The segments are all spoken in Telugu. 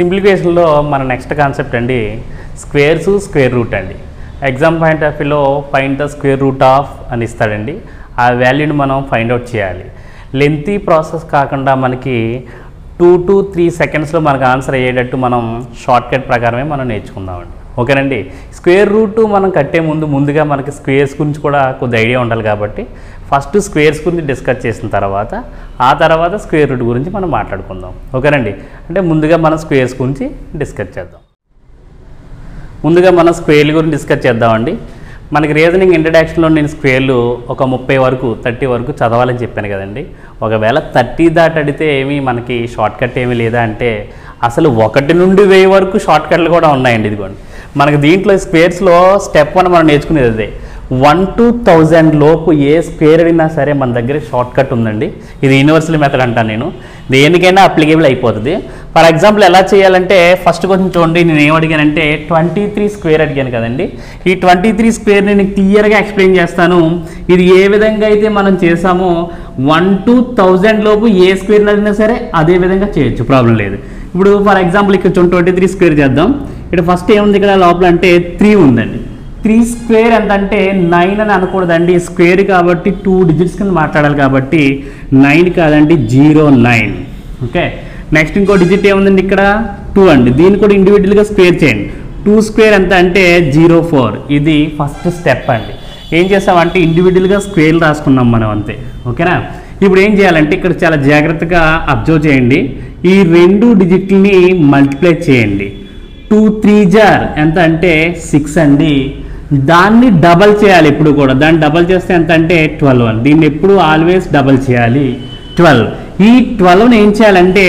సింప్లిఫికేషన్లో మన నెక్స్ట్ కాన్సెప్ట్ అండి స్క్వేర్స్ స్క్వేర్ రూట్ అండి. ఎగ్జామ్ పాయింట్ ఆఫ్ వ్యూలో find the square root of అని ఇస్తాడండి. ఆ వాల్యూని మనం ఫైండ్ అవుట్ చేయాలి. లెంతీ ప్రాసెస్ కాకుండా మనకి టూ టు త్రీ సెకండ్స్లో మనకు ఆన్సర్ అయ్యేటట్టు మనం షార్ట్కట్ ప్రకారమే మనం నేర్చుకుందామండి. ఓకేనండి? స్క్వేర్ రూట్ మనం కట్టే ముందు ముందుగా మనకి స్క్వేర్స్ గురించి కూడా కొద్ది ఐడియా ఉండాలి కాబట్టి ఫస్ట్ స్క్వేర్స్ గురించి డిస్కస్ చేసిన తర్వాత ఆ తర్వాత స్క్వేర్ రూట్ గురించి మనం మాట్లాడుకుందాం. ఓకేనండి? అంటే ముందుగా మనం స్క్వేర్స్ గురించి డిస్కస్ చేద్దాం. ముందుగా మనం స్క్వేర్ల గురించి డిస్కస్ చేద్దామండి. మనకి రీజనింగ్ ఇంట్రడక్షన్లో నేను స్క్వేర్లు ఒక ముప్పై వరకు థర్టీ వరకు చదవాలని చెప్పాను కదండి. ఒకవేళ థర్టీ దాటడితే అడిగితే ఏమీ మనకి షార్ట్ కట్ ఏమీ లేదా అంటే అసలు ఒకటి నుండి వెయ్యి వరకు షార్ట్ కట్లు కూడా ఉన్నాయండి ఇదిగోండి. మనకి దీంట్లో స్క్వేర్స్లో స్టెప్ వన్ మనం నేర్చుకునేది అదే. వన్ టు థౌజండ్ లోపు ఏ స్క్వేర్ అడిగినా సరే మన దగ్గర షార్ట్ కట్ ఉందండి. ఇది యూనివర్సల్ మెథడ్ అంటాను నేను. దేనికైనా అప్లికేబుల్ అయిపోతుంది. ఫర్ ఎగ్జాంపుల్ ఎలా చేయాలంటే ఫస్ట్ కొంచెం చూడండి నేను ఏం అడిగానంటే ట్వంటీ త్రీ స్క్వేర్ అడిగాను కదండి. ఈ ట్వంటీ త్రీ స్క్వేర్ నేను క్లియర్గా ఎక్స్ప్లెయిన్ చేస్తాను. ఇది ఏ విధంగా అయితే మనం చేసామో వన్ టు థౌజండ్ లోపు ఏ స్క్వేర్ అడిగినా సరే అదే విధంగా చేయొచ్చు. ప్రాబ్లం లేదు. ఇప్పుడు ఫర్ ఎగ్జాంపుల్ ఇక్కడ ట్వంటీ త్రీ స్క్వేర్ చేద్దాం. ఇక్కడ ఫస్ట్ ఏముంది ఇక్కడ లోపల అంటే త్రీ ఉందండి. త్రీ స్క్వేర్ ఎంత అంటే నైన్ అని అనకూడదండి. స్క్వేర్ కాబట్టి టూ డిజిట్స్ కింద మాట్లాడాలి కాబట్టి నైన్ కాదండి జీరో నైన్ ఓకే నెక్స్ట్ ఇంకో డిజిట్ ఏముందండి ఇక్కడ? టూ అండి. దీన్ని కూడా ఇండివిజువల్గా స్క్వేర్ చేయండి. టూ స్క్వేర్ ఎంత అంటే జీరో ఫోర్ ఇది ఫస్ట్ స్టెప్ అండి. ఏం చేసామంటే ఇండివిజువల్గా స్క్వేర్ రాసుకున్నాం మనం అంతే. ఓకేనా ఇప్పుడు ఏం చేయాలంటే ఇక్కడ చాలా జాగ్రత్తగా అబ్జర్వ్ చేయండి. ఈ రెండు డిజిట్ని మల్టిప్లై చేయండి. టూ త్రీ జార్ ఎంత అంటే సిక్స్ అండి. దాన్ని డబల్ చేయాలి ఇప్పుడు కూడా. దాన్ని డబల్ చేస్తే ఎంత అంటే ట్వెల్వ్ అని దీన్ని ఎప్పుడు ఆల్వేస్ డబల్ చేయాలి? ట్వెల్వ్ ఈ ట్వెల్వ్ని ఏం చేయాలంటే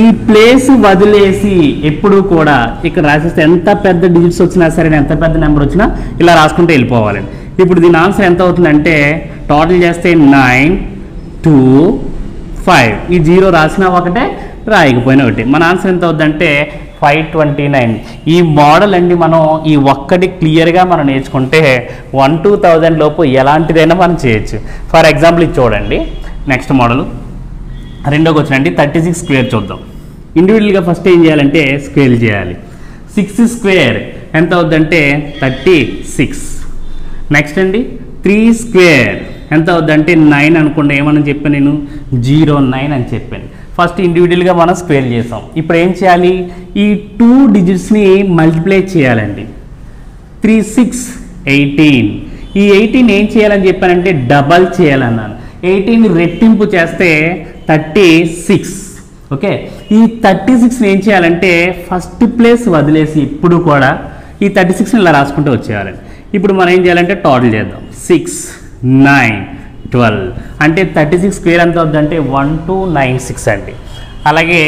ఈ ప్లేస్ వదిలేసి ఎప్పుడు కూడా ఇక్కడ రాసేస్తే ఎంత పెద్ద డిజిట్స్ వచ్చినా సరే ఎంత పెద్ద నెంబర్ వచ్చినా ఇలా రాసుకుంటే వెళ్ళిపోవాలండి ఇప్పుడు దీని ఆన్సర్ ఎంత అవుతుందంటే టోటల్ చేస్తే నైన్ టూ ఫైవ్ ఈ జీరో రాసినా ఒకటే రాయకపోయినా ఒకటి. మన ఆన్సర్ ఎంత అవుతుందంటే ఫైవ్ ట్వంటీ నైన్. ఈ మోడల్ అండి మనం ఈ ఒక్కటి క్లియర్గా మనం నేర్చుకుంటే వన్ టూ థౌజండ్ లోపు ఎలాంటిదైనా మనం చేయొచ్చు. ఫర్ ఎగ్జాంపుల్ ఇది చూడండి. Next model. రెండోకి వచ్చినండి థర్టీ సిక్స్ స్క్వేర్ చూద్దాం. ఇండివిజువల్గా ఫస్ట్ ఏం చేయాలంటే స్క్వేర్ చేయాలి. సిక్స్ స్క్వేర్ ఎంత అవుద్దంటే థర్టీ సిక్స్. నెక్స్ట్ అండి త్రీ స్క్వేర్ ఎంత అవుద్దంటే నైన్ అనుకోండి ఏమని చెప్పాను నేను? జీరో నైన్ అని చెప్పాను. ఫస్ట్ ఇండివిజువల్గా మనం స్క్వేర్ చేసాం. ఇప్పుడు ఏం చేయాలి? ఈ టూ డిజిట్స్ని మల్టిప్లై చేయాలండి. త్రీ సిక్స్ ఎయిటీన్ ఈ ఎయిటీన్ ఏం చేయాలని చెప్పానంటే డబల్ చేయాలన్నాను. ఎయిటీన్ రెట్టింపు చేస్తే థర్టీ సిక్స్ ఓకే? ఈ థర్టీ సిక్స్ని ఏం చేయాలంటే ఫస్ట్ ప్లేస్ వదిలేసి ఇప్పుడు కూడా ఈ థర్టీ సిక్స్ని ఇలా రాసుకుంటూ వచ్చేయాలండి. ఇప్పుడు మనం ఏం చేయాలంటే టోటల్ చేద్దాం. Six nine twelve. అంటే థర్టీ సిక్స్ స్క్వేర్ ఎంత అవుతుందంటే వన్ టూ నైన్ సిక్స్ అండి. అలాగే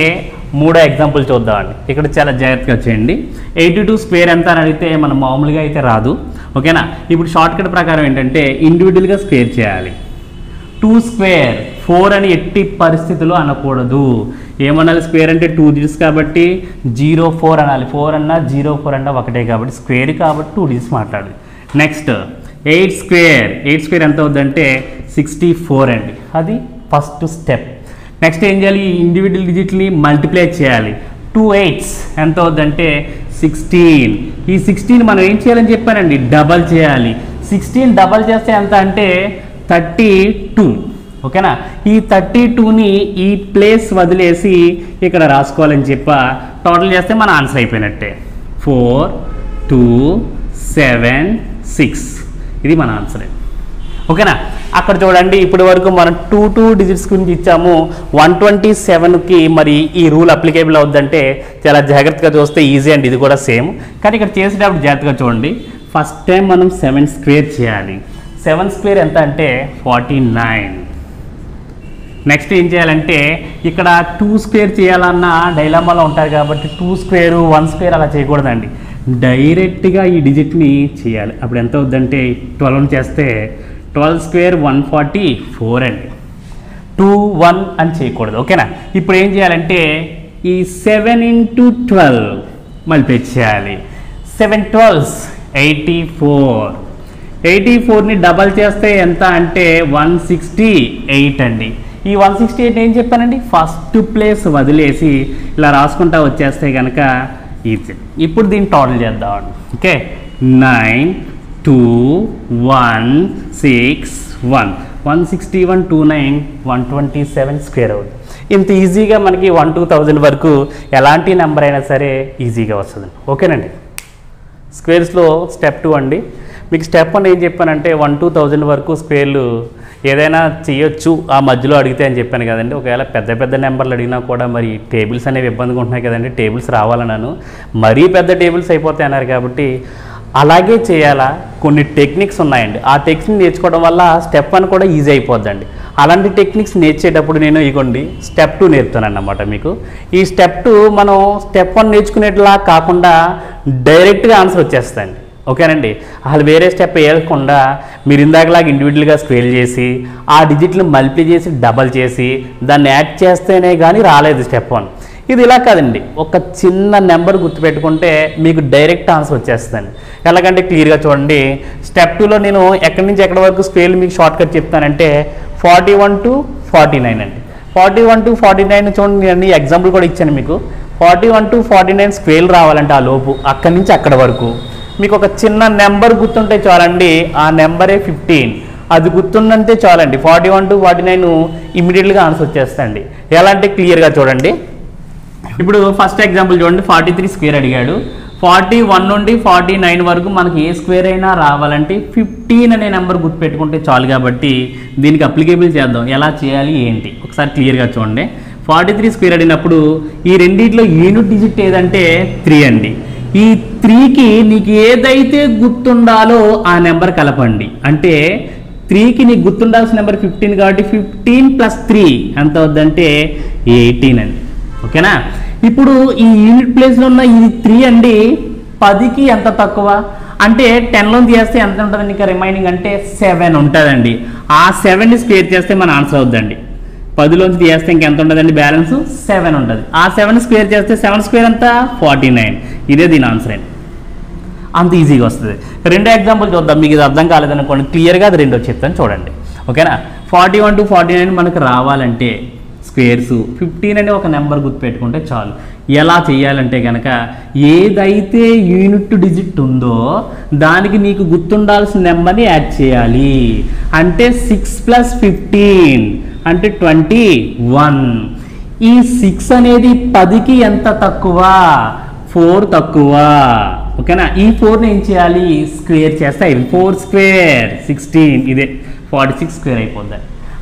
మూడో ఎగ్జాంపుల్ చూద్దామండి. ఇక్కడ చాలా జాగ్రత్తగా చేయండి. ఎయిటీ టూ స్క్వేర్ ఎంత అని అడిగితే మనం మామూలుగా అయితే రాదు. ఓకేనా? ఇప్పుడు షార్ట్ కట్ ప్రకారం ఏంటంటే ఇండివిజువల్గా స్క్వేర్ చేయాలి. టూ స్క్వేర్ ఫోర్ అని ఎట్టి పరిస్థితుల్లో అనకూడదు. ఏమనాలి? స్క్వేర్ అంటే టూ డిజిట్స్ కాబట్టి జీరో ఫోర్ అనాలి. ఫోర్ అన్నా జీరో ఫోర్ అన్నా ఒకటే కాబట్టి స్క్వేర్ కాబట్టి టూ డిజిట్స్ మాట్లాడాలి. Next eight square. Eight square ఎంత అవుతుందంటే సిక్స్టీ ఫోర్ అండి. అది ఫస్ట్ స్టెప్ నెక్స్ట్ ఏం చేయాలి? ఈ ఇండివిజువల్ డిజిట్ని మల్టిప్లై చేయాలి. టూ ఎయిట్స్ ఎంత అవుద్దంటే సిక్స్టీన్ ఈ సిక్స్టీన్ మనం ఏం చేయాలని చెప్పానండి? డబల్ చేయాలి. సిక్స్టీన్ డబల్ చేస్తే ఎంత అంటే థర్టీ టూ ఓకేనా? ఈ థర్టీ టూని ఈ ప్లేస్ వదిలేసి ఇక్కడ రాసుకోవాలని చెప్ప. టోటల్ చేస్తే మన ఆన్సర్ అయిపోయినట్టే. ఫోర్ టూ సెవెన్ సిక్స్ ఇది మన ఆన్సర్ ఓకేనా? అక్కడ చూడండి ఇప్పటి వరకు మనం టూ టూ డిజిట్స్ గురించి ఇచ్చాము. వన్ ట్వంటీ సెవెన్కి మరి ఈ రూల్ అప్లికేబుల్ అవుద్దంటే చాలా జాగ్రత్తగా చూస్తే ఈజీ అండి ఇది కూడా సేమ్ కానీ ఇక్కడ చేసేటప్పుడు జాగ్రత్తగా చూడండి. ఫస్ట్ టైం మనం సెవెన్ స్క్వేర్ చేయాలి. సెవెన్ స్క్వేర్ ఎంత అంటే ఫార్టీ నైన్ నెక్స్ట్ ఏం చేయాలంటే ఇక్కడ టూ స్క్వేర్ చేయాలన్న డైలామాలో ఉంటారు కాబట్టి టూ స్క్వేర్ వన్ స్క్వేర్ అలా చేయకూడదండి. డైరెక్ట్గా ఈ డిజిట్ని చేయాలి. అప్పుడు ఎంత అవుద్దంటే ట్వెల్వ్ చేస్తే twelve square one forty four అండి. టూ వన్ అని చేయకూడదు ఓకేనా? ఇప్పుడు ఏం చేయాలంటే ఈ సెవెన్ ఇంటూ ట్వెల్వ్ మళ్ళీ చేయాలి. Seven twelves eighty four. Eighty ఫోర్ని double చేస్తే ఎంత అంటే వన్ సిక్స్టీ ఎయిట్ అండి. ఈ వన్ సిక్స్టీ ఎయిట్ ఏం చెప్పానండి? ఫస్ట్ ప్లేస్ వదిలేసి ఇలా రాసుకుంటా వచ్చేస్తే కనుక ఈజీ. ఇప్పుడు దీన్ని టోటల్ చేద్దామండి okay? Nine two one six one one sixty one two nine one twenty seven square అవుతుంది ఇంత ఈజీగా మనకి వన్ టూ థౌజండ్ వరకు ఎలాంటి నెంబర్ అయినా సరే ఈజీగా వస్తుంది ఓకేనండి? స్క్వేర్స్లో స్టెప్ టూ అండి. మీకు స్టెప్ వన్ ఏం చెప్పానంటే వన్ టూ థౌజండ్ వరకు స్క్వేర్లు ఏదైనా చేయొచ్చు ఆ మధ్యలో అడిగితే అని చెప్పాను కదండి. ఒకవేళ పెద్ద పెద్ద నెంబర్లు అడిగినా కూడా మరి టేబుల్స్ అనేవి ఇబ్బందిగా ఉంటున్నాయి కదండి. టేబుల్స్ రావాలన్నాను. మరీ పెద్ద టేబుల్స్ అయిపోతాయి అన్నారు కాబట్టి అలాగే చేయాలా? కొన్ని టెక్నిక్స్ ఉన్నాయండి. ఆ టెక్నిక్ నేర్చుకోవడం వల్ల స్టెప్ వన్ కూడా ఈజీ అయిపోద్దండి. అలాంటి టెక్నిక్స్ నేర్చేటప్పుడు నేను ఇగోండి స్టెప్ టూ నేర్పుతాను అనమాట మీకు. ఈ స్టెప్ టూ మనం స్టెప్ వన్ నేర్చుకునేట్లా కాకుండా డైరెక్ట్గా ఆన్సర్ వచ్చేస్తాయండి. ఓకేనండి? అసలు వేరే స్టెప్ వేయకుండా మీరు ఇందాకలాగా ఇండివిజువల్గా స్క్వేల్ చేసి ఆ డిజిట్లు మల్టిప్లై చేసి డబల్ చేసి దాన్ని యాడ్ చేస్తేనే కానీ రాలేదు స్టెప్ వన్ ఇది ఇలా కాదండి. ఒక చిన్న నెంబర్ గుర్తుపెట్టుకుంటే మీకు డైరెక్ట్ ఆన్సర్ వచ్చేస్తుంది ఎలాగంటే క్లియర్గా చూడండి. స్టెప్ టూలో నేను ఎక్కడి నుంచి ఎక్కడి వరకు స్కేల్ మీకు షార్ట్ కట్ చెప్తానంటే forty one to forty nine అండి. Forty one to forty nine చూడండి నేను ఎగ్జాంపుల్ కూడా ఇచ్చాను మీకు. Forty one to forty nine square రావాలంటే ఆ లోపు అక్కడి నుంచి అక్కడ వరకు. మీకు ఒక చిన్న నెంబర్ గుర్తుంటే చాలండి. ఆ నెంబరే ఫిఫ్టీన్. అది గుర్తుందంటే చాలండి. Forty one to forty nine ఇమీడియట్గా ఆన్సర్ వచ్చేస్తాయండి ఎలా అంటే క్లియర్గా చూడండి. ఇప్పుడు ఫస్ట్ ఎగ్జాంపుల్ చూడండి ఫార్టీ త్రీ స్క్వేర్ అడిగాడు. ఫార్టీ వన్ నుండి ఫార్టీ నైన్ వరకు మనకి ఏ స్క్వేర్ అయినా రావాలంటే ఫిఫ్టీన్ అనే నెంబర్ గుర్తుపెట్టుకుంటే చాలు కాబట్టి దీనికి అప్లికేబుల్ చేద్దాం. ఎలా చేయాలి ఏంటి? ఒకసారి క్లియర్గా చూడండి. ఫార్టీ త్రీ స్క్వేర్ అడిగినప్పుడు ఈ రెండింటిలో యూనిట్ డిజిట్ ఏదంటే త్రీ అండి. ఈ త్రీకి నీకు ఏదైతే గుర్తుండాలో ఆ నెంబర్ కలపండి. అంటే త్రీకి నీకు గుర్తుండాల్సిన నెంబర్ ఫిఫ్టీన్ కాబట్టి ఫిఫ్టీన్ ప్లస్ త్రీ ఎంత అవుద్దంటే ఎయిటీన్ అండి. ఓకేనా? ఇప్పుడు ఈ యూనిట్ ప్లేస్లో ఉన్న ఇది త్రీ అండి. పదికి ఎంత తక్కువ? అంటే టెన్లో తీస్తే ఎంత ఉంటుందండి ఇంకా రిమైనింగ్ అంటే సెవెన్ ఉంటుందండి. ఆ సెవెన్ని స్క్వేర్ చేస్తే మన ఆన్సర్ అవుద్దండి. పదిలోంచి తీస్తే ఇంకెంత ఉంటుందండి బ్యాలెన్స్ సెవెన్ ఉంటుంది. ఆ సెవెన్ స్క్వేర్ చేస్తే సెవెన్ స్క్వేర్ ఎంత? ఫార్టీ నైన్ ఇదే దీని ఆన్సర్ అండి. అంత ఈజీగా వస్తుంది. రెండో ఎగ్జాంపుల్ చూద్దాం. మీకు ఇది అర్థం కాలేదనుకోండి. క్లియర్గా అది రెండో చెప్తాను చూడండి. ఓకేనా? Forty one to forty nine మనకు రావాలంటే స్క్వేర్స్ ఫిఫ్టీన్ అనే ఒక నెంబర్ గుర్తుపెట్టుకుంటే చాలు. ఎలా చేయాలంటే కనుక ఏదైతే యూనిట్ డిజిట్ ఉందో దానికి నీకు గుర్తుండాల్సిన నెంబర్ని యాడ్ చేయాలి. అంటే సిక్స్ ప్లస్ ఫిఫ్టీన్ అంటే ట్వంటీ వన్. ఈ సిక్స్ అనేది పదికి ఎంత తక్కువ? ఫోర్ తక్కువ. ఓకేనా? ఈ ఫోర్ని ఏం చేయాలి? స్క్వేర్ చేస్తే ఫోర్ స్క్వేర్. సిక్స్టీన్. ఇదే. ఫార్టీ సిక్స్ స్క్వేర్ అయిపోద్ది.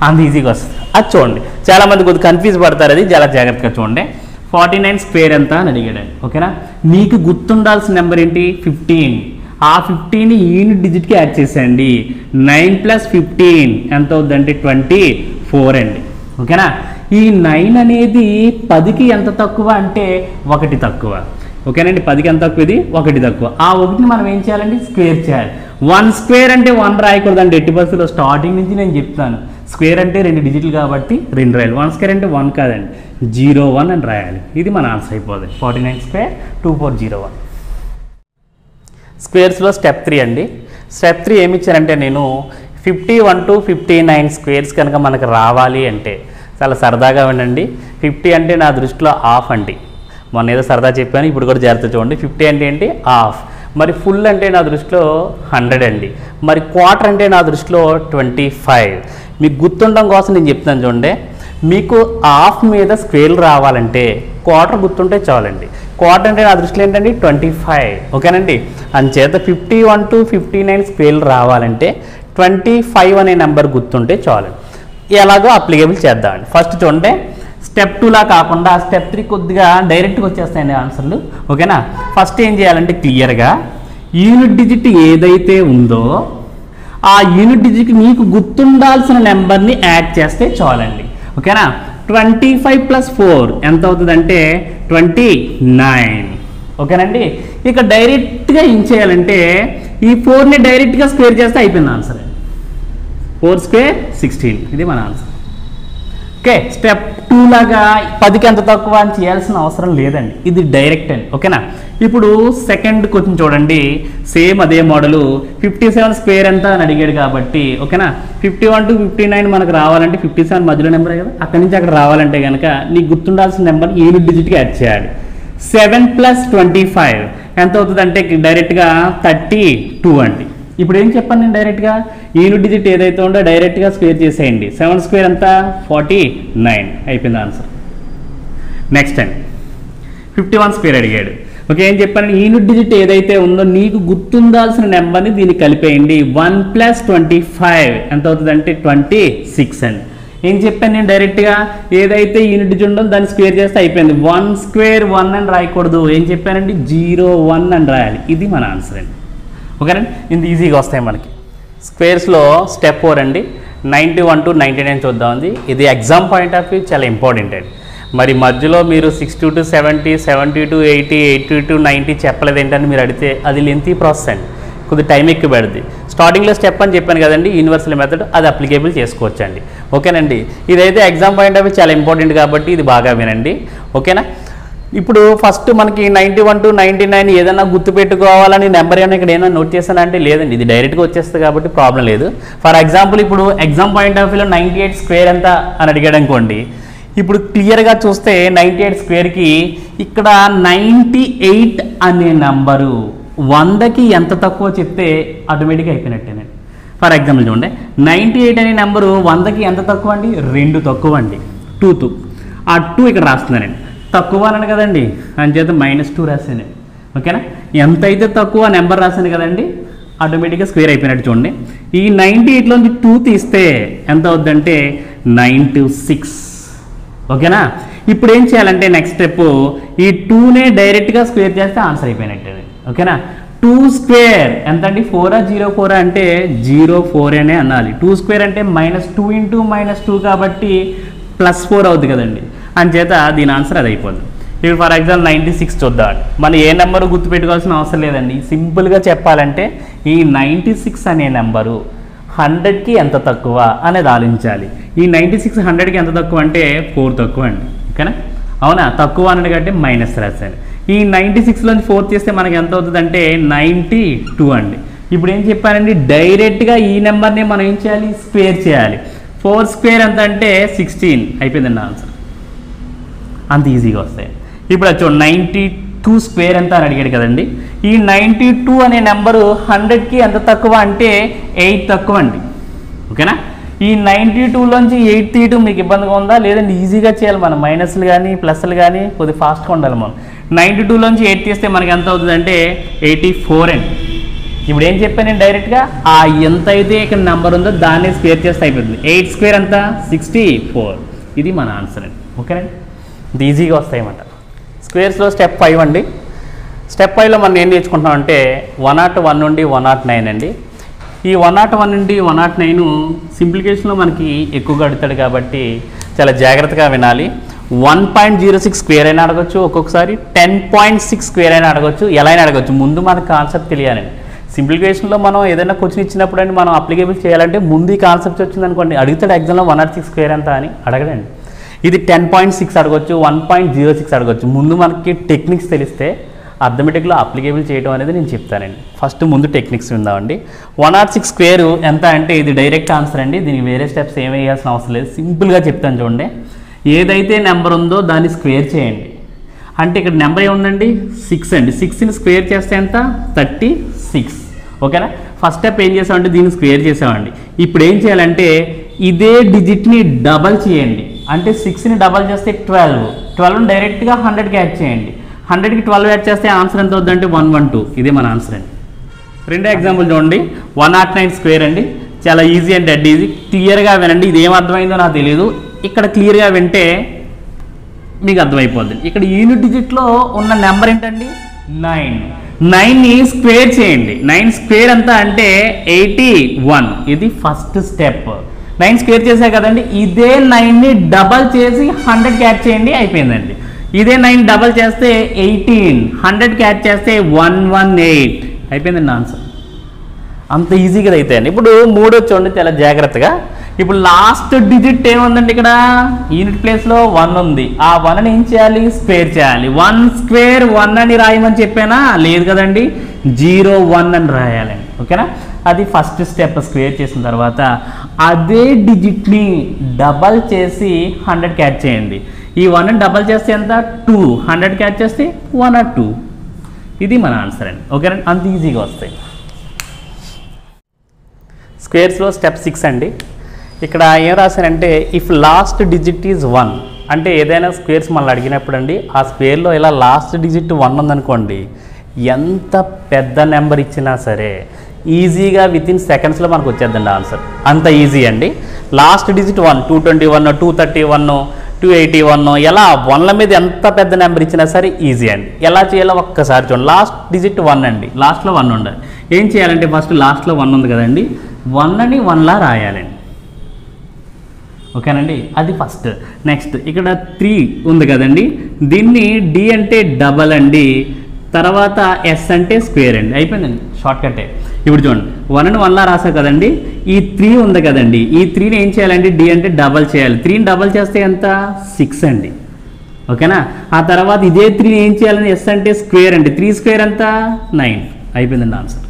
అంత ఈజీగా వస్తుంది. అది చూడండి. చాలా మంది కొద్దిగా కన్ఫ్యూజ్ పడతారు అది. చాలా జాగ్రత్తగా చూడండి. ఫార్టీ నైన్ స్క్వేర్ ఎంత అని అడిగాడు ఓకేనా? మీకు గుర్తుండాల్సిన నెంబర్ ఏంటి? ఫిఫ్టీన్. ఆ ఫిఫ్టీన్ యూనిట్ డిజిట్కి యాడ్ చేసేయండి. నైన్ ప్లస్ ఫిఫ్టీన్ ఎంత అవుద్దంటే ట్వంటీ ఫోర్ అండి. ఓకేనా? ఈ నైన్ అనేది పదికి ఎంత తక్కువ అంటే ఒకటి తక్కువ. ఓకేనండి? పదికి ఎంత తక్కువ ఇది? ఒకటి తక్కువ. ఆ ఒకటిని మనం ఏం చేయాలండి? స్క్వేర్ చేయాలి. వన్ స్క్వేర్ అంటే వన్ రాయకూడదండి. ఎట్టి బస్సులో స్టార్టింగ్ నుంచి నేను చెప్తాను. స్క్వేర్ అంటే రెండు డిజిట్లు కాబట్టి రెండు రాయాలి. వన్ స్క్వేర్ అంటే వన్ కాదండి. జీరో వన్ అని రాయాలి. ఇది మన ఆన్సర్ అయిపోతుంది forty nine square two four zero one. స్క్వేర్స్లో step three అండి. స్టెప్ త్రీ ఏమి ఇచ్చారంటే నేను fifty one to fifty nine squares కనుక మనకు రావాలి అంటే చాలా సరదాగా వినండి. ఫిఫ్టీ అంటే నా దృష్టిలో హాఫ్ అండి. మొన్న ఏదో సరదా చెప్పాను ఇప్పుడు కూడా జాగ్రత్త చూడండి. ఫిఫ్టీ అంటే ఏంటి? హాఫ్. మరి ఫుల్ అంటే నా దృష్టిలో హండ్రెడ్ అండి. మరి క్వార్టర్ అంటే నా దృష్టిలో ట్వంటీ ఫైవ్. మీకు గుర్తుండడం కోసం నేను చెప్తాను చూడండి. మీకు హాఫ్ మీద స్క్వేర్ రావాలంటే క్వార్టర్ గుర్తుంటే చాలండి. క్వార్టర్ అంటే నా దృష్టిలో ఏంటండి? Twenty five. ఓకేనండి? అంచేత fifty one to fifty nine square రావాలంటే ట్వంటీ ఫైవ్ అనే నెంబర్ గుర్తుంటే చాలు ఎలాగో అప్లికేబుల్ చేద్దామండి. ఫస్ట్ చూడండి. స్టెప్ టూలా కాకుండా స్టెప్ త్రీ కొద్దిగా డైరెక్ట్గా వచ్చేస్తాయండి ఆన్సర్లు. ఓకేనా? ఫస్ట్ ఏం చేయాలంటే క్లియర్గా యూనిట్ డిజిట్ ఏదైతే ఉందో ఆ యూనిట్ డిజిట్ మీకు గుర్తుండాల్సిన నెంబర్ని యాడ్ చేస్తే చాలండి. ఓకేనా ట్వంటీ ఫైవ్ ప్లస్ ఫోర్ ఎంత అవుతుందంటే ట్వంటీ నైన్ ఓకేనండి ఇక డైరెక్ట్గా ఏం చేయాలంటే ఈ ఫోర్ని డైరెక్ట్గా స్క్వేర్ చేస్తే అయిపోయింది ఆన్సర్ ఫోర్ స్క్వేర్ సిక్స్టీన్ ఇది మన ఆన్సర్ ఓకే స్టెప్ టూ లాగా పదికి ఎంత తక్కువ అని చేయాల్సిన అవసరం లేదండి. ఇది డైరెక్ట్ అండి. ఓకేనా ఇప్పుడు సెకండ్ క్వశ్చన్ చూడండి. సేమ్ అదే మోడలు ఫిఫ్టీ సెవెన్ స్క్వేర్ ఎంత అని అడిగాడు కాబట్టి ఓకేనా? Fifty one to fifty nine మనకు రావాలంటే ఫిఫ్టీ సెవెన్ మధ్యలో నెంబరే కదా? అక్కడి నుంచి అక్కడ రావాలంటే కనుక నీకు గుర్తుండాల్సిన నెంబర్ ఏడు డిజిట్కి యాడ్ చేయాలి. సెవెన్ ప్లస్ ట్వంటీ ఫైవ్ ఎంత అవుతుంది అంటే డైరెక్ట్గా థర్టీ టూ అండి. ఇప్పుడు ఏం చెప్పాను నేను డైరెక్ట్గా యూనిట్ డిజిట్ ఏదైతే ఉందో డైరెక్ట్గా స్క్వేర్ చేసేయండి. సెవెన్ స్క్వేర్ ఎంత? ఫార్టీ నైన్ అయిపోయింది ఆన్సర్ నెక్స్ట్ అండి. ఫిఫ్టీ వన్ స్క్వేర్ అడిగాడు. ఓకే ఏం చెప్పాను? యూనిట్ డిజిట్ ఏదైతే ఉందో నీకు గుర్తుండాల్సిన నెంబర్ని దీన్ని కలిపేయండి. One plus twenty five. ఎంత అవుతుందంటే ట్వంటీ సిక్స్ అండి ఏం చెప్పాను నేను డైరెక్ట్గా? ఏదైతే యూనిట్ డిజిట్ ఉందో దాన్ని స్క్వేర్ చేస్తే అయిపోయింది. వన్ స్క్వేర్ వన్ అని రాయకూడదు. ఏం చెప్పానండి? జీరో వన్ అని రాయాలి. ఇది మన ఆన్సర్ అండి. ఓకేనండి ఇంత ఈజీగా వస్తాయి మనకి. స్క్వేర్స్లో స్టెప్ ఫోర్ అండి. Ninety one to ninety nine చూద్దామండి. ఇది ఎగ్జామ్ పాయింట్ ఆఫ్ వ్యూ చాలా ఇంపార్టెంట్ అండి. మరి మధ్యలో మీరు sixty to seventy seventy to eighty eighty to ninety చెప్పలేదు ఏంటని మీరు అడిగితే అది లెంతీ ప్రాసెస్ అండి. కొద్ది టైం ఎక్కువ పెడుతుంది స్టార్టింగ్లో స్టెప్ అని చెప్పాను కదండి యూనివర్సల్ మెథడ్ అది అప్లికేబుల్ చేసుకోవచ్చండి. ఓకేనండి? ఇదైతే ఎగ్జామ్ పాయింట్ ఆఫ్ చాలా ఇంపార్టెంట్ కాబట్టి ఇది బాగా వినండి. ఓకేనా? ఇప్పుడు ఫస్ట్ మనకి ninety one to ninety nine ఏదైనా గుర్తుపెట్టుకోవాలని నెంబర్ ఏమైనా ఇక్కడ ఏమైనా నోట్ చేశానంటే లేదండి. ఇది డైరెక్ట్గా వచ్చేస్తుంది కాబట్టి ప్రాబ్లం లేదు. ఫర్ ఎగ్జాంపుల్ ఇప్పుడు ఎగ్జామ్ పాయింట్ ఆఫ్ వ్యూలో నైంటీ ఎయిట్ స్క్వేర్ ఎంత అని అడిగాడు అనుకోండి ఇప్పుడు క్లియర్గా చూస్తే నైంటీ ఎయిట్ స్క్వేర్కి ఇక్కడ నైంటీ ఎయిట్ అనే నంబరు వందకి ఎంత తక్కువ చెప్తే ఆటోమేటిక్గా అయిపోయినట్టేనండి ఫర్ ఎగ్జాంపుల్ చూడండి నైంటీ ఎయిట్ అనే నెంబరు వందకి ఎంత తక్కువ అండి? రెండు తక్కువ అండి. టూ టూ ఆ టూ ఇక్కడ రాస్తున్నానండి. తక్కువ అన్నాను కదండి అంచేత మైనస్ టూ రాశాను. ఓకేనా? ఎంత అయితే తక్కువ నెంబర్ రాశాను కదండి ఆటోమేటిక్గా స్క్వేర్ అయిపోయినట్టు చూడండి. ఈ నైంటీ ఎయిట్లోంచి టూ తీస్తే ఎంత అవుద్దంటే నైన్ టు సిక్స్ ఓకేనా? ఇప్పుడు ఏం చేయాలంటే నెక్స్ట్ స్టెప్ ఈ టూనే డైరెక్ట్గా స్క్వేర్ చేస్తే ఆన్సర్ అయిపోయినట్టే ఓకేనా? టూ స్క్వేర్ ఎంత అండి ఫోరా జీరో ఫోరా అంటే జీరో ఫోర్ అనే అనాలి. టూ స్క్వేర్ అంటే minus two into minus two కాబట్టి ప్లస్ ఫోర్ అవుతుంది కదండి. అంచేత దీని ఆన్సర్ అది అయిపోతుంది ఇప్పుడు ఫర్ ఎగ్జాంపుల్ నైంటీ సిక్స్ చూద్దాం. మనం ఏ నెంబరు గుర్తుపెట్టుకోవాల్సిన అవసరం లేదండి. సింపుల్గా చెప్పాలంటే ఈ నైంటీ సిక్స్ అనే నెంబరు హండ్రెడ్కి ఎంత తక్కువ అనేది ఆలోచించాలి. ఈ నైంటీ సిక్స్ హండ్రెడ్కి ఎంత తక్కువ అంటే ఫోర్ తక్కువ అండి ఓకేనా? అవునా? తక్కువ అనేది కంటే మైనస్ రాశాను ఈ నైంటీ సిక్స్లోంచి ఫోర్ చేస్తే మనకి ఎంత అవుతుంది అంటే నైంటీ టూ అండి. ఇప్పుడు ఏం చెప్పానండి డైరెక్ట్గా ఈ నెంబర్ని మనం ఏం చేయాలి? స్క్వేర్ చేయాలి. ఫోర్ స్క్వేర్ ఎంత అంటే సిక్స్టీన్. అయిపోయిందండి ఆన్సర్. అంత ఈజీగా వస్తాయి. ఇప్పుడు వచ్చి నైంటీ టూ స్క్వేర్ ఎంత అని అడిగాడు కదండి. ఈ నైంటీ టూ అనే నెంబరు హండ్రెడ్కి ఎంత తక్కువ అంటే ఎయిట్ తక్కువ అండి. ఓకేనా? ఈ నైంటీ టూలోంచి ఎయిట్ తీయటం మీకు ఇబ్బందిగా ఉందా? లేదంటే ఈజీగా చేయాలి మనం మైనస్లు కానీ ప్లస్లు కానీ కొద్దిగా ఫాస్ట్గా ఉండాలి మనం. నైంటీ టూలోంచి ఎయిట్ తీస్తే మనకి ఎంత అవుతుందంటే ఎయిటీ ఫోర్ అండి. ఇప్పుడు ఏం చెప్పాను నేను డైరెక్ట్గా? ఆ ఎంత అయితే ఇక్కడ నెంబర్ ఉందో దాన్ని స్క్వేర్ చేస్తే అయిపోతుంది. ఎయిట్ స్క్వేర్ ఎంత? Sixty four. ఇది మన ఆన్సర్ అండి. ఓకేనండి ఇది ఈజీగా వస్తాయన్నమాట స్క్వేర్స్లో స్టెప్ ఫైవ్ అండి. స్టెప్ ఫైవ్లో మనం ఏం నేర్చుకుంటున్నాం అంటే వన్ నాట్ వన్ నుండి వన్ నాట్ నైన్ అండి. ఈ వన్ నాట్ వన్ నుండి వన్ నాట్ నైన్ సింప్లికేషన్లో మనకి ఎక్కువగా అడుగుతాడు కాబట్టి చాలా జాగ్రత్తగా వినాలి. One point zero six square అయినా అడగచ్చు ఒక్కొక్కసారి టెన్ పాయింట్ సిక్స్ స్క్వేర్ అయినా అడగచ్చు ఎలా అయినా అడగచ్చు. ముందు మనకు కాన్సెప్ట్ తెలియాలండి. సింప్లికేషన్లో మనం ఏదైనా క్వశ్చన్ ఇచ్చినప్పుడు అండి మనం అప్లికేబుల్ చేయాలంటే ముందు ఈ కాన్సెప్ట్ వచ్చింది అనుకోండి అడుగుతాడు ఎగ్జామ్లో వన్ నాట్ సిక్స్ స్క్వేర్ ఎంత అని అడగడండి. ఇది టెన్ పాయింట్ సిక్స్ అడగొచ్చు వన్ పాయింట్ జీరో సిక్స్ అడగొచ్చు. ముందు మనకి టెక్నిక్స్ తెలిస్తే అర్థమెటిక్లో అప్లికేబుల్ చేయడం అనేది నేను చెప్తానండి. ఫస్ట్ ముందు టెక్నిక్స్ విందామండి. వన్ ఆర్ సిక్స్ స్క్వేర్ ఎంత అంటే ఇది డైరెక్ట్ ఆన్సర్ అండి. దీనికి వేరే స్టెప్స్ ఏమి వేయాల్సిన అవసరం లేదు. సింపుల్గా చెప్తాను చూడండి. ఏదైతే నెంబర్ ఉందో దాన్ని స్క్వేర్ చేయండి. అంటే ఇక్కడ నెంబర్ ఏముందండి? సిక్స్ అండి. సిక్స్ని స్క్వేర్ చేస్తే ఎంత? థర్టీ సిక్స్ ఓకేనా? ఫస్ట్ స్టెప్ ఏం చేసామంటే దీన్ని స్క్వేర్ చేసామండి. ఇప్పుడు ఏం చేయాలంటే ఇదే డిజిట్ని డబల్ చేయండి. అంటే సిక్స్ని డబల్ చేస్తే ట్వెల్వ్ ట్వెల్వ్ని డైరెక్ట్గా హండ్రెడ్కి యాడ్ చేయండి. హండ్రెడ్కి ట్వెల్వ్ యాడ్ చేస్తే ఆన్సర్ ఎంత అవుతుందంటే వన్ వన్ టూ ఇదే మన ఆన్సర్ అండి. రెండో ఎగ్జాంపుల్ చూడండి. వన్ నాట్ నైన్ స్క్వేర్ అండి. చాలా ఈజీ అండ్ డెడ్ ఈజీ క్లియర్గా వినండి. ఇది ఏం అర్థమైందో నాకు తెలియదు ఇక్కడ క్లియర్గా వింటే మీకు అర్థమైపోద్ది. ఇక్కడ e యూనిట్ డిజిట్లో ఉన్న నెంబర్ ఏంటండి? నైన్ నైన్ని స్క్వేర్ చేయండి. నైన్ స్క్వేర్ ఎంత అంటే ఎయిటీ వన్ ఇది ఫస్ట్ స్టెప్ నైన్ స్క్వేర్ చేసే కదండి. ఇదే నైన్ని డబల్ చేసి హండ్రెడ్ క్యాచ్ చేయండి అయిపోయిందండి. ఇదే నైన్ డబల్ చేస్తే ఎయిటీన్ హండ్రెడ్ క్యాచ్ చేస్తే వన్ వన్ ఎయిట్. అయిపోయిందండి ఆన్సర్. అంత ఈజీగా అయితే అండి. ఇప్పుడు మూడో చూడండి చాలా జాగ్రత్తగా. ఇప్పుడు లాస్ట్ డిజిట్ ఏముందండి ఇక్కడ? యూనిట్ ప్లేస్లో వన్ ఉంది. ఆ వన్ ఏం చేయాలి? స్క్వేర్ చేయాలి. వన్ స్క్వేర్ వన్ అని రాయమని చెప్పానా? లేదు కదండి. జీరో వన్ అని రాయాలండి. ఓకేనా? అది ఫస్ట్ స్టెప్ స్క్వేర్ చేసిన తర్వాత అదే డిజిట్ని డబల్ చేసి హండ్రెడ్ క్యాచ్ చేయండి. ఈ వన్ డబల్ చేస్తే ఎంత? టూ. హండ్రెడ్ క్యాచ్ చేస్తే వన్ ఆర్ టూ. ఇది మన ఆన్సర్ అండి. ఓకేనండి అంత ఈజీగా వస్తాయి. స్క్వేర్స్లో స్టెప్ సిక్స్ అండి. ఇక్కడ ఏం రాశారంటే if last digit is one అంటే ఏదైనా స్క్వేర్స్ మనల్ని అడిగినప్పుడు అండి ఆ స్క్వేర్లో ఇలా లాస్ట్ డిజిట్ వన్ ఉందనుకోండి ఎంత పెద్ద నెంబర్ ఇచ్చినా సరే ఈజీగా విత్ ఇన్ సెకండ్స్లో మనకు వచ్చేద్దండి ఆన్సర్ అంత ఈజీ అండి. Last digit one to twenty one to thirty one to eighty one ఎలా వన్ల మీద ఎంత పెద్ద నెంబర్ ఇచ్చినా సరే ఈజీ అండి. ఎలా చేయాలో ఒక్కసారి చూడండి. లాస్ట్ డిజిట్ వన్ అండి. లాస్ట్లో వన్ ఉండాలి. ఏం చేయాలంటే ఫస్ట్ లాస్ట్లో వన్ ఉంది కదండి. వన్ అని వన్లా రాయాలండి. ఓకేనండి? అది ఫస్ట్ నెక్స్ట్ ఇక్కడ త్రీ ఉంది కదండి. దీన్ని డి అంటే డబల్ అండి. తర్వాత ఎస్ అంటే స్క్వేర్ అండి. అయిపోయిందండి. షార్ట్ కట్టే ఇప్పుడు చూడండి. వన్ అండ్ వన్లా రాసా కదండి. ఈ త్రీ ఉంది కదండి. ఈ త్రీని ఏం చేయాలండి? డి అంటే డబల్ చేయాలి. త్రీని డబల్ చేస్తే ఎంత? సిక్స్ అండి. ఓకేనా? ఆ తర్వాత ఇదే త్రీని ఏం చేయాలని? ఎస్ అంటే స్క్వేర్ అండి. త్రీ స్క్వేర్ ఎంత? నైన్ అయిపోయిందండి ఆన్సర్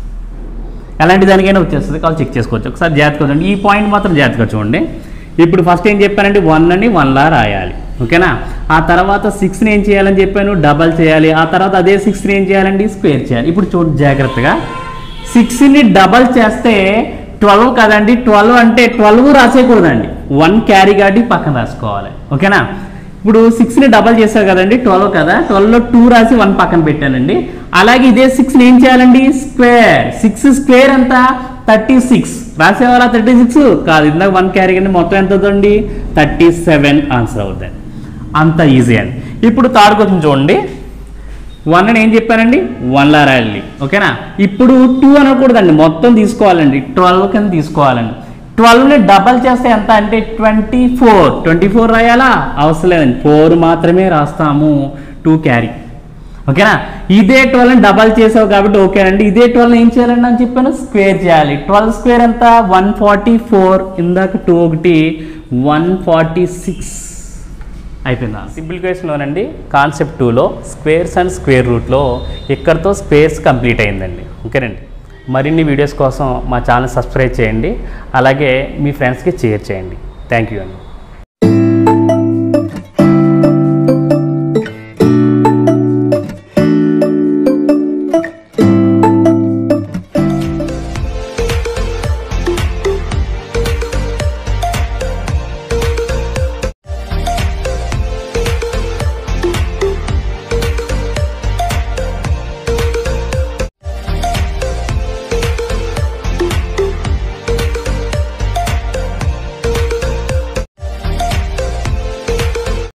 ఎలాంటి దానికైనా వచ్చేస్తుంది. కాల్ చెక్ చేసుకోవచ్చు. ఒకసారి జాగ్రత్తగా చూడండి. ఈ పాయింట్ మాత్రం జాగ్రత్తగా చూడండి. ఇప్పుడు ఫస్ట్ ఏం చెప్పానండి? వన్ అని వన్లా రాయాలి. ఓకేనా? ఆ తర్వాత సిక్స్ని ఏం చేయాలని చెప్పాను? డబల్ చేయాలి. ఆ తర్వాత అదే సిక్స్ని ఏం చేయాలండి? స్క్వేర్ చేయాలి. ఇప్పుడు చూడు జాగ్రత్తగా. సిక్స్ని డబల్ చేస్తే ట్వెల్వ్ కదండి. ట్వెల్వ్ అంటే ట్వెల్వ్ రాసేయకూడదండి. వన్ క్యారీ కాబట్టి పక్కన రాసుకోవాలి. ఓకేనా? ఇప్పుడు సిక్స్ని డబల్ చేశారు కదండి. ట్వెల్వ్ కదా. ట్వెల్వ్లో టూ రాసి వన్ పక్కన పెట్టానండి. అలాగే ఇదే సిక్స్ని ఏం చేయాలండి? స్క్వేర్. సిక్స్ స్క్వేర్ ఎంత? Thirty six. రాసేవారా thirty six? కాదు. ఇందాక వన్ క్యారీ కానీ మొత్తం ఎంత అవుతుంది థర్టీ సెవెన్ ఆన్సర్ అవుతుంది అంత ఈజీ అండి. ఇప్పుడు థర్డ్ క్వశ్చన్ చూడండి. వన్ అని ఏం చెప్పానండి వన్ లా రాయాలి ఓకేనా? ఇప్పుడు టూ అనకూడదండి. మొత్తం తీసుకోవాలండి. ట్వెల్వ్ కింద తీసుకోవాలండి. ట్వెల్వ్ని డబల్ చేస్తే ఎంత అంటే ట్వంటీ ఫోర్ ట్వంటీ ఫోర్ రాయాలా? అవసరం లేదండి. ఫోర్ మాత్రమే రాస్తాము. టూ క్యారీ ఓకేనా? ఇదే ట్వెల్వ్ని డబల్ చేసావు కాబట్టి ఓకేనండి. ఇదే ట్వెల్వ్ ఏం చేయాలండి అని చెప్పాను? స్క్వేర్ చేయాలి. ట్వెల్వ్ స్క్వేర్ ఎంత? వన్ ఫార్టీ ఫోర్ ఇందాక టూ ఒకటి. వన్ ఫార్టీ సిక్స్ అయిపోయిందా? సింపుల్ క్వశ్చన్లోనండి కాన్సెప్ట్ టూలో స్క్వేర్స్ అండ్ స్క్వేర్ రూట్లో ఇక్కడితో స్క్వేర్స్ కంప్లీట్ అయిందండి. ఓకేనండి? మరిన్ని వీడియోస్ కోసం మా ఛానల్ సబ్స్క్రైబ్ చేయండి. అలాగే మీ ఫ్రెండ్స్కి షేర్ చేయండి. థ్యాంక్ యూ అండి.